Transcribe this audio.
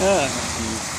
嗯。